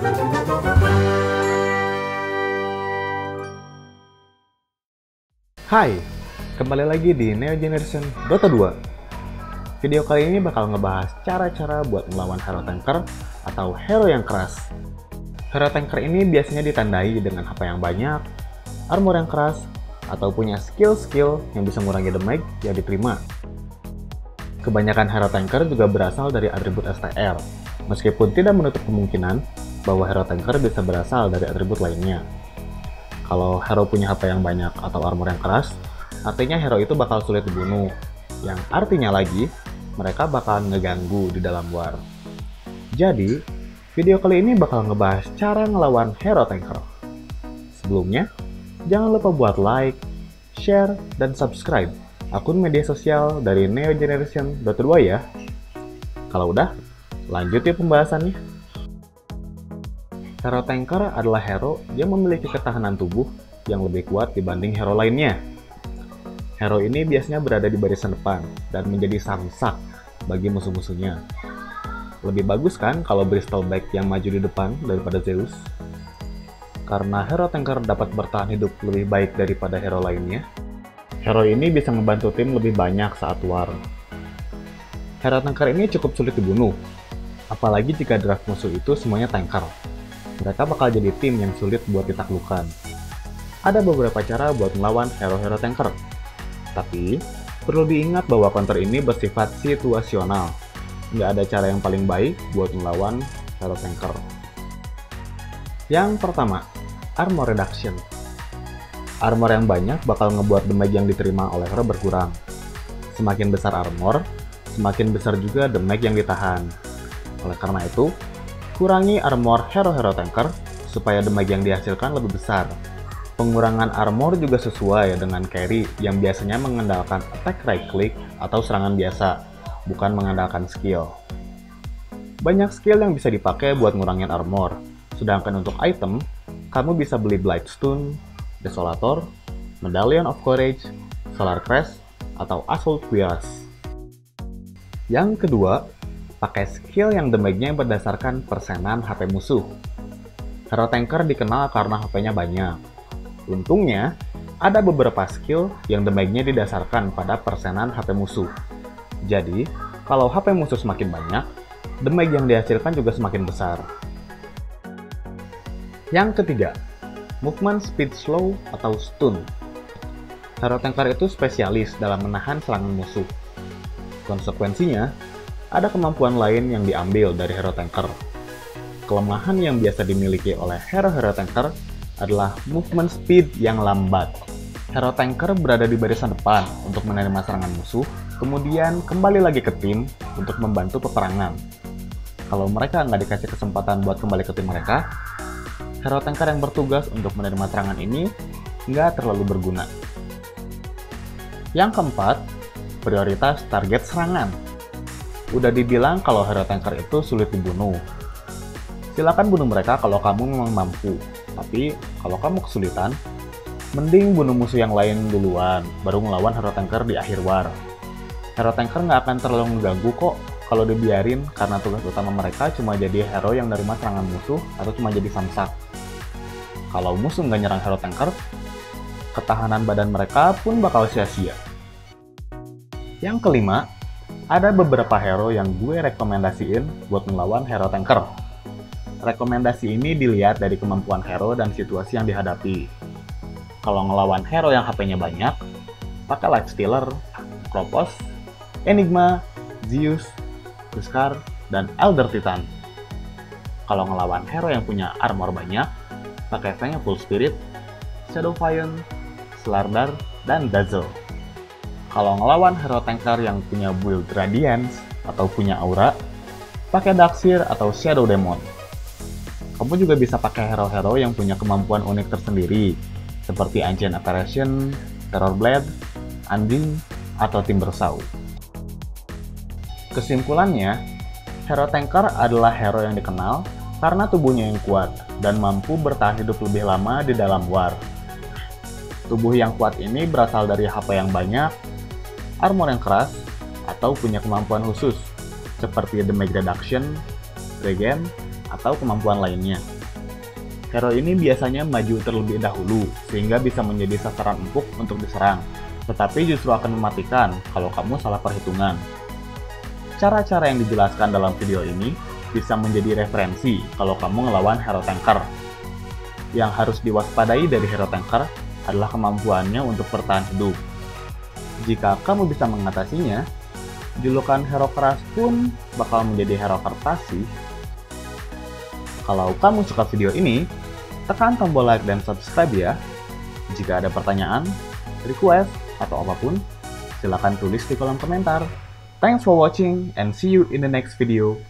Hai, kembali lagi di Neo Generation Dota 2. Video kali ini bakal ngebahas cara-cara buat melawan hero tanker atau hero yang keras. Hero tanker ini biasanya ditandai dengan HP yang banyak, armor yang keras, atau punya skill-skill yang bisa mengurangi damage yang diterima. Kebanyakan hero tanker juga berasal dari atribut STR, meskipun tidak menutup kemungkinan bahwa hero tanker bisa berasal dari atribut lainnya. Kalau hero punya HP yang banyak atau armor yang keras, artinya hero itu bakal sulit dibunuh. Yang artinya lagi, mereka bakal ngeganggu di dalam war. Jadi, video kali ini bakal ngebahas cara ngelawan hero tanker. Sebelumnya, jangan lupa buat like, share, dan subscribe akun media sosial dari Neo Generation 2 ya. Kalau udah, lanjut ya pembahasannya. Hero Tanker adalah hero yang memiliki ketahanan tubuh yang lebih kuat dibanding hero lainnya. Hero ini biasanya berada di barisan depan dan menjadi samsak bagi musuh-musuhnya. Lebih bagus kan kalau Bristol Back yang maju di depan daripada Zeus? Karena hero tanker dapat bertahan hidup lebih baik daripada hero lainnya, hero ini bisa membantu tim lebih banyak saat war. Hero tanker ini cukup sulit dibunuh, apalagi jika draft musuh itu semuanya tanker mereka bakal jadi tim yang sulit buat ditaklukkan. Ada beberapa cara buat melawan hero-hero tanker. Tapi, perlu diingat bahwa counter ini bersifat situasional. Nggak ada cara yang paling baik buat melawan hero tanker. Yang pertama, armor reduction. Armor yang banyak bakal ngebuat damage yang diterima oleh hero berkurang. Semakin besar armor, semakin besar juga damage yang ditahan. Oleh karena itu, Kurangi armor hero-hero tanker supaya damage yang dihasilkan lebih besar. Pengurangan armor juga sesuai dengan carry yang biasanya mengandalkan attack right click atau serangan biasa, bukan mengandalkan skill. Banyak skill yang bisa dipakai buat ngurangin armor, sedangkan untuk item, kamu bisa beli Blightstone, Desolator, Medallion of Courage, Solar Crest, atau Assault Cuirass. Yang kedua, pakai skill yang damage-nya berdasarkan persenan HP musuh. Hero Tanker dikenal karena HP-nya banyak. Untungnya, ada beberapa skill yang damage-nya didasarkan pada persenan HP musuh. Jadi, kalau HP musuh semakin banyak, damage yang dihasilkan juga semakin besar. Yang ketiga, movement speed slow atau stun. Hero Tanker itu spesialis dalam menahan serangan musuh. Konsekuensinya, ada kemampuan lain yang diambil dari hero tanker. Kelemahan yang biasa dimiliki oleh hero-hero tanker adalah movement speed yang lambat. Hero tanker berada di barisan depan untuk menerima serangan musuh, kemudian kembali lagi ke tim untuk membantu peperangan. Kalau mereka nggak dikasih kesempatan buat kembali ke tim mereka, hero tanker yang bertugas untuk menerima serangan ini nggak terlalu berguna. Yang keempat, prioritas target serangan. Udah dibilang kalau hero tanker itu sulit dibunuh. Silakan bunuh mereka kalau kamu memang mampu. Tapi kalau kamu kesulitan, mending bunuh musuh yang lain duluan, baru melawan hero tanker di akhir war. Hero tanker nggak akan terlalu mengganggu kok kalau dibiarin karena tugas utama mereka cuma jadi hero yang nerima serangan musuh atau cuma jadi samsak. Kalau musuh nggak nyerang hero tanker, ketahanan badan mereka pun bakal sia-sia. Yang kelima, ada beberapa hero yang gue rekomendasiin buat melawan hero tanker. Rekomendasi ini dilihat dari kemampuan hero dan situasi yang dihadapi. Kalau ngelawan hero yang HP-nya banyak, pakai Life Stealer, Kropos, Enigma, Zeus, Tuskar, dan Elder Titan. Kalau ngelawan hero yang punya armor banyak, pakai Fang Full Spirit, Shadow Fion, Slardar, dan Dazzle. Kalau ngelawan hero tanker yang punya build Radiance atau punya aura, pakai Darkseer atau Shadow Demon. Kamu juga bisa pakai hero-hero yang punya kemampuan unik tersendiri, seperti Ancient Apparition, Terror Blade, Anding, atau Timber Saw. Kesimpulannya, hero tanker adalah hero yang dikenal karena tubuhnya yang kuat dan mampu bertahan hidup lebih lama di dalam war. Tubuh yang kuat ini berasal dari HP yang banyak armor yang keras, atau punya kemampuan khusus seperti damage reduction, regen, atau kemampuan lainnya. Hero ini biasanya maju terlebih dahulu, sehingga bisa menjadi sasaran empuk untuk diserang, tetapi justru akan mematikan kalau kamu salah perhitungan. Cara-cara yang dijelaskan dalam video ini bisa menjadi referensi kalau kamu ngelawan hero tanker. Yang harus diwaspadai dari hero tanker adalah kemampuannya untuk bertahan hidup. Jika kamu bisa mengatasinya, julukan hero keras pun bakal menjadi hero kertas sih. Kalau kamu suka video ini, tekan tombol like dan subscribe ya. Jika ada pertanyaan, request, atau apa pun, silakan tulis di kolom komentar. Thanks for watching and see you in the next video.